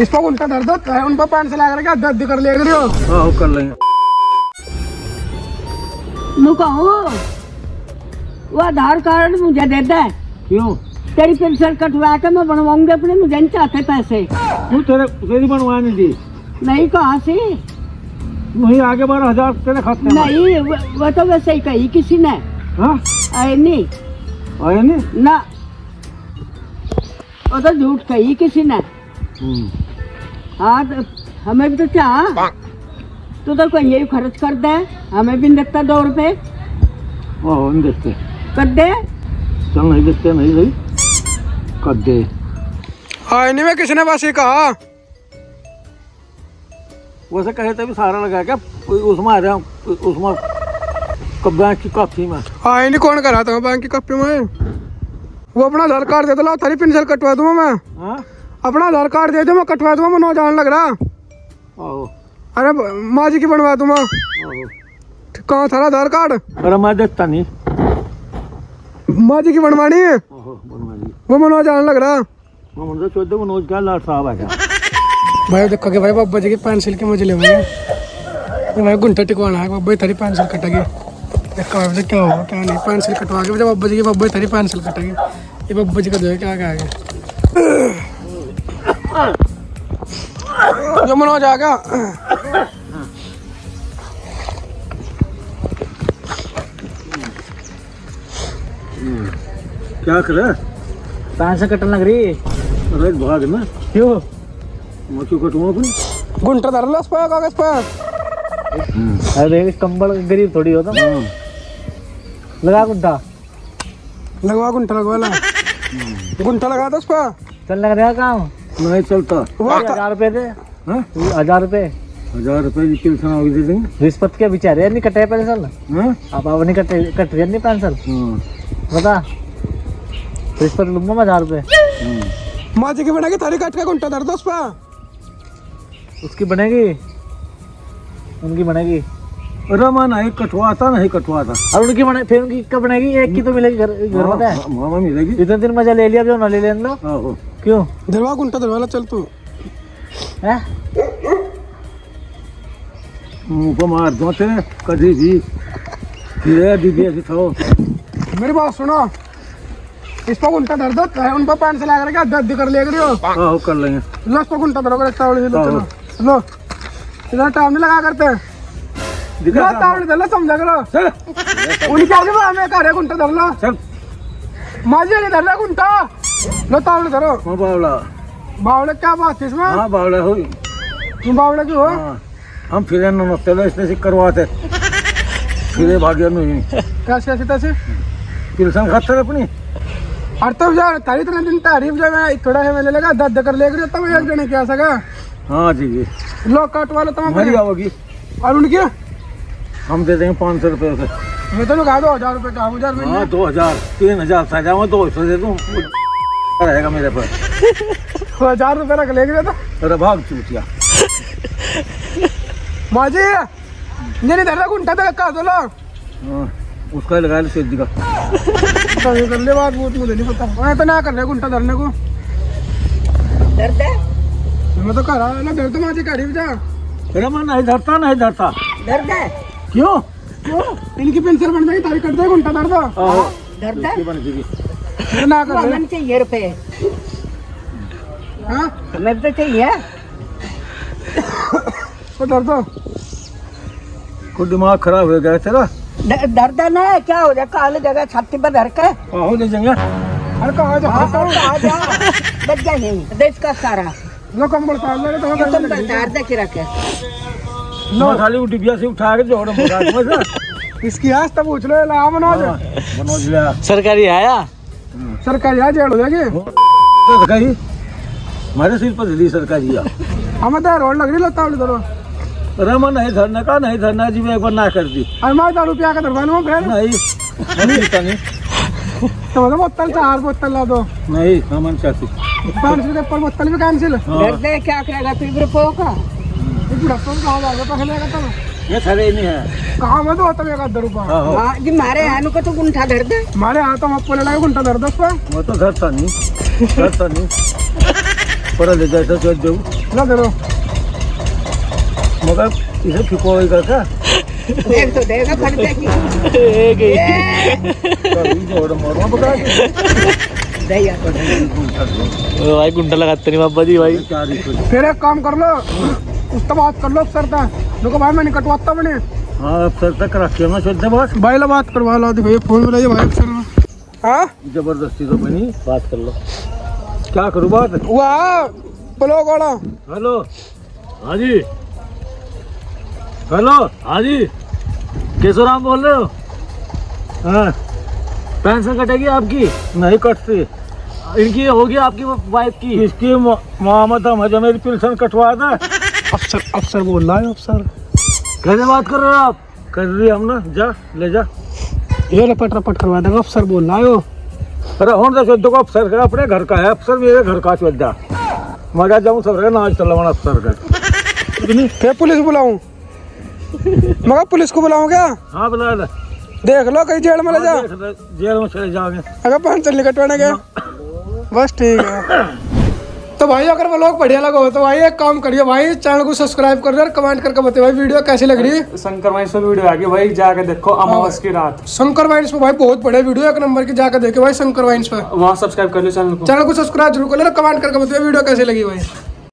इस पर उल्टा दर्द होता है उन पर पाँच सौ लगा के दर्द कर ले रही हो। आहो कर लेंगे। मैं कहूँ वो आधार कार्ड मुझे दे दे। क्यों? तेरी पेंशन कटवा के मैं बनवाऊँगी अपने मुझे नहीं चाहते पैसे। तू तेरे तेरी बनवानी थी। नहीं कहाँ से। वही आगे बारह हज़ार तेरे खाते में। नहीं वो, वो तो वैसे ही कही किसी ने। हाँ? आए नहीं। आए नहीं? ना। वो तो झूठ कही किसी ने। हम्म। हाँ तो हमें भी तो चाह तू तो कोई यही खर्च कर दे हमें भी नहीं देता दो रुपए। नहीं देखते कर दे। चल नहीं देखते नहीं भाई। कर दे। हाँ नहीं मैं किसी ने बस ये कहा? वैसे कहे थे भी सारा लगा क्या उसमें आ जाओ उसमें कब्जा की काफ़ी में। हाँ नहीं कौन करा था बैंक की कप्पी में? वो अपना आधार कार्ड दे दो लाओ थारी पेंशन कटवा दूँगा मैं। हाँ? अपना आधार कार्ड दे दो मैं कटवा दूँगा मैं नौजवान लग रहा। अरे माँ जी की बनवा दूँगा कहाँ थारा आधार कार्ड? अरे मैं देखता नहीं। माँ जी की बनवानी है? वो मैं नौजवान लग रहा। मनोज का लाट साहब गया। भाई देखो कि भाई बाबा जी की पेंसिल के मुझे लेंगे ये भाई गुंठा टिकवाना है बाबा थारी पेंसिल कटेगी देखो भाई क्या होगा क्या नहीं। पेंसिल कटवा के बाबा जी की बाबा थारी पेंसिल कटेगी ये बाबा जी का जो है क्या क्या जो मनोज आ गया क्या करे सौ कटन लग रही? अरे भाग ना। क्यों? मैं क्यों कटूँगा अपनी। गुंठा धर लो उस पर कागज़ पर। अरे कंबल गरीब थोड़ी हो। तुम लगा कुंटा लगवा गुंठा लगवा ला। गुंठा लगा दो उस पर। चल लग रहा काम। नहीं चलता। हज़ार रुपए दे। हाँ हज़ार रुपए। हज़ार रुपए की पेंशन आगे दे देंगे रिश्वत के बेचारे नहीं कटे पेंसल हाँ? आप अब नहीं कटे कट रही नहीं पेंसल हाँ। बता। रिश्वत लूँगा मैं हज़ार रुपए। हाँ। माँ जी की बनेगी थारी कट का गुंठा धर दो उस पर। उसकी बनेगी? उनकी बनेगी। अरे मैं नहीं कटवाता नहीं कटवाता। और उनकी बने फिर उनकी कब बनेगी? एक की तो मिलेगी घर घर पता है मिलेगी। इतने दिन मज़ा ले लिया जो ना ले लेना क्यों? धरवा गुंठा धरवा ला चल तू। है? मुँह मार दो तेरे कभी भी। दीदी ऐसे खाओ मेरी बात सुनो। इस पर गुंठा धर दो है उन पर पाँच सौ लगा के दर्द कर ले रही हो आहो कर लेंगे। लो पर गुंठा धरो कर से लो चलो। लो। इधर टाइम नहीं लगा करते। लो तावड़ी धर लो समझा करो। उनके आगे में हमें करे धर लो। चल। माजी आगे धर लो गुंठा लो तावड़ी धरो हाँ बावला। बावड़े क्या बात है इसमें? हाँ बावला हो तुम बावड़े की हो? हाँ हम फिर नमस्ते इसने से करवाते। फिर भाग्य नहीं कैसे ऐसे तैसे? पेंशन खाते रहे अपनी। अरे तब यार तारी इतने दिन तारीफ़ जब मैं थोड़ा है मैंने लगा दर्द कर ले रही तब एक जने क्या? सका हाँ जी जी। लो कट वाला तुम मरी आओगी। और उनकी? हम दे देंगे पाँच सौ रुपये से मैं तो कहा दो हज़ार रुपये का हज़ार में हाँ दो हज़ार तीन हज़ार सजा मैं दो सौ दे दूँ। रहेगा मेरे पास। हज़ार रुपये रख लेंगे तो। अरे भाग चूतिया। माजी नहीं धर रहा गुंठा तक का दो लो हाँ उसका लगा ले जी का। तो कर ले बात वो मुझे नहीं पता। मैं तो ना कर रहे गुंठा धरने को। दर्द है? मैं तो कर रहा ना धर तो माजी गाड़ी जा। अरे मैं नहीं धरता नहीं धरता। दर्द है? क्यों? क्यों? इनकी पेंसिल बन जाएगी तारीख कट दे गुंठा धर दो। आहो दर्द है ना हमें चाहिए रुपए। हाँ हमें तो चाहिए। तो धर दो कोई दिमाग खराब हो गया तेरा। दर्द है ना क्या हो जाए काले जगह छाती पर धर के। आहो ले जाएँगे। अरे कहाँ जा हाँ, तो आ जा बच जा नहीं। देश का सारा। लो कंबल तार ले तो ये तुम बता दे के रखे। मैं खाली डिबिया से उठा के जोड़ मुका इसकी आज तब पूछ लो ला मनोज। हाँ, मनोज सरकारी आया? सरकारी आज जेल हो जाएगी सरकारी हमारे सिर पर दिल्ली सरकारी आ हमें तो रोड लग रही लगता है धरो अरे नहीं धरने का नहीं धरना जी मैं एक बार ना कर दी अरे मैं दारू पिया के धरवाना फिर नहीं हम पीता नहीं तो मतलब बोतल चार बोतल ला दो नहीं हम चाहती पाँच सौ के ऊपर बोतल भी कैंसिल हाँ क्या करेगा फिर रुपयों का बुढ़ापा में कहाँ जाएगा पैसे लेगा तब ये नहीं है। तो तब एक आध रुपया हाँ हाँ। हाँ जी मारे हानु को तो गुंठा धर दे। हमारे यहाँ तो लगे पे मैं तो धरता नहीं धरता नहीं। पर ले जाए तो चल जाऊँ ला दे दो मगर इसे फिकोएगा क्या? देख तो देगा खर्चे की कभी जोड़ मारो बता दैया तो ओ भाई गुंडा लगाते नहीं बाबा जी भाई। एक काम कर लो। उससे बात कर लो अफसर था देखो भाई मैं नहीं कटवाता बने हाँ अफसर तक रखे मैं सोचते बस भाई ला बात करवा लो फ़ोन भाई अफसर हाँ। ज़बरदस्ती तो बनी बात कर लो। क्या करूँ बात? वाह हेलो। हाँ जी। हेलो। हाँ जी। केशोराम बोल रहे हो? हाँ। पेंशन कटेगी आपकी? नहीं कटती। इनकी होगी आपकी वाइफ की। इसकी मोहम्मद हम जो मेरी पेंशन कटवा दे। अफसर अफसर बोल रहा है अफसर। कैसे बात कर रहे हो आप? कर रही हम ना जा ले जा। ये रपट रपट करवा देगा अफसर बोल रहा है अरे हूँ तो को अफसर का अपने घर का है अफसर मेरे घर का चौदह मज़ा जाऊँ सब रहे नाच चलवाना अफसर का। फिर पुलिस बुलाऊं। मगर पुलिस को बुलाऊं क्या? हाँ बुला ले। देख लो कहीं जेल में ले जा। हाँ, देख ले, जेल में चले जाओगे। अगर पेंशन नहीं कटवाने के बस ठीक है। तो भाई अगर वो लोग बढ़िया लगा हो तो भाई एक काम करिए भाई चैनल को सब्सक्राइब कर दो और कमेंट करके बताइए भाई वीडियो कैसी लग रही है। शंकर भाई सो वीडियो आगे भाई जाके देखो अमावस की रात। शंकर वाइन्स पे भाई बहुत बढ़िया वीडियो एक नंबर की जाकर देखे भाई शंकर वाइन्स पे वहाँ सब्सक्राइब कर लो चैनल को। चैनल को सब्सक्राइब ज़रूर कर लेना कमेंट करके बताइए वीडियो कैसी लगी भाई।